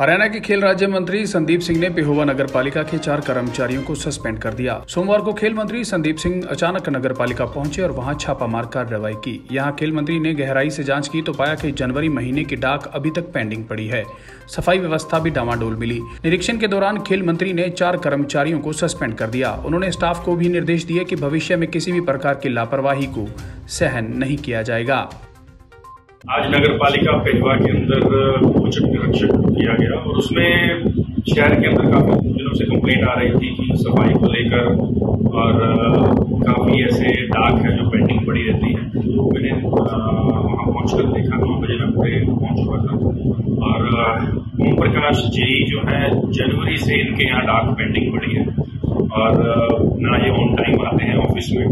हरियाणा के खेल राज्य मंत्री संदीप सिंह ने पेहोवा नगर पालिका के चार कर्मचारियों को सस्पेंड कर दिया। सोमवार को खेल मंत्री संदीप सिंह अचानक नगर पालिका पहुँचे और वहाँ छापामार कार्रवाई की। यहाँ खेल मंत्री ने गहराई से जाँच की तो पाया कि जनवरी महीने की डाक अभी तक पेंडिंग पड़ी है। सफ़ाई व्यवस्था भी डावाडोल मिली। निरीक्षण के दौरान खेल मंत्री ने चार कर्मचारियों को सस्पेंड कर दिया। उन्होंने स्टाफ को भी निर्देश दिए की भविष्य में किसी भी प्रकार की लापरवाही को सहन नहीं किया जाएगा। आज नगर पालिका पेजवा के अंदर उचित निरीक्षण किया गया और उसमें शहर के अंदर काफ़ी दिनों से कंप्लेंट आ रही थी कि सफ़ाई को लेकर और काफ़ी ऐसे डाक है जो पेंडिंग पड़ी रहती है। तो मैंने वहाँ पहुंचकर देखा, नौ बजे मैं पूरे पहुँच हुआ था। और ओम प्रकाश जी जो है, जनवरी से इनके यहाँ डाक पेंडिंग पड़ी है। और ना ये ऑन टाइम आते हैं ऑफ़िस में।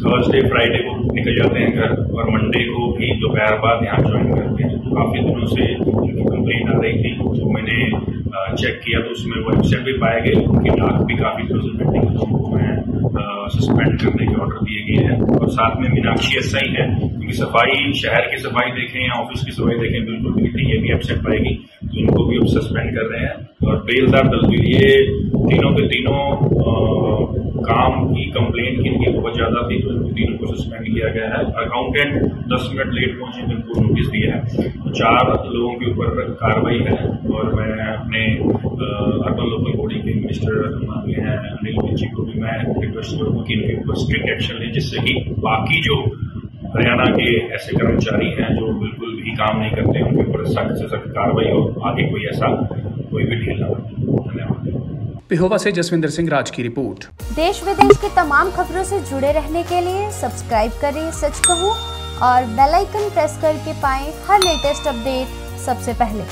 थर्सडे फ्राइडे को निकल जाते हैं घर और मंडे को भी दोपहर बाद यहाँ ज्वाइन करते हैं। तो काफ़ी दिनों से उनकी कंप्लेंट आ रही थी तो मैंने चेक किया तो उसमें वो एबसेंट भी पाए गए, उनकी डाक भी काफ़ी दिनों से पेंडिंग तो उनको मैं सस्पेंड करने के ऑर्डर दिए गए हैं। और साथ में मीनाक्षी ऐसा ही है, क्योंकि सफ़ाई, शहर की सफ़ाई देखें या ऑफ़िस की सफ़ाई देखें, बिल्कुल भी नहीं ये भी एबसेंट पाएगी तो इनको भी अब सस्पेंड कर रहे हैं। और बेलदार दल ये तीनों के तीनों काम की कंप्लेंट की इनकी बहुत ज़्यादा थी तो इनको तीनों को सस्पेंड किया गया है। अकाउंटेंट दस मिनट लेट पहुँचे तो इनको नोटिस दिया है। तो चार लोगों के ऊपर कार्रवाई है और मैं अपने अर्बन लोकल बॉडी के मिनिस्टर माननीय हैं अनिल जी को भी मैं रिक्वेस्ट करूँगा कि इनके ऊपर स्ट्रिक्ट एक्शन लें, जिससे कि बाकी जो हरियाणा के ऐसे कर्मचारी हैं जो बिल्कुल भी काम नहीं करते, उनके ऊपर सख्त से सख्त कार्रवाई हो, आगे कोई ऐसा कोई भी ढील न पिहोवा से जसविंदर सिंह राज की रिपोर्ट। देश विदेश की तमाम खबरों से जुड़े रहने के लिए सब्सक्राइब करें, सच कहूँ, और बेल आइकन प्रेस करके पाएँ हर लेटेस्ट अपडेट सबसे पहले।